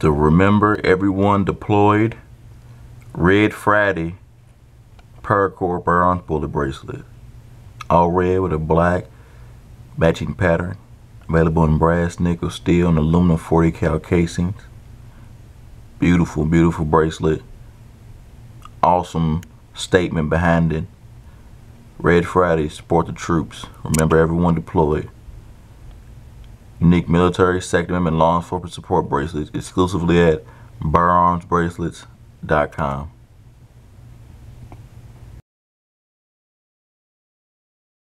The Remember Everyone Deployed Red Friday Paracord BearArms Bullet Bracelet. All red with a black matching pattern. Available in brass, nickel, steel, and aluminum 40 cal casings. Beautiful, beautiful bracelet. Awesome statement behind it. Red Friday, support the troops. Remember everyone deployed. Unique military, Second Amendment law enforcement support bracelets exclusively at BearArmsBracelets.com.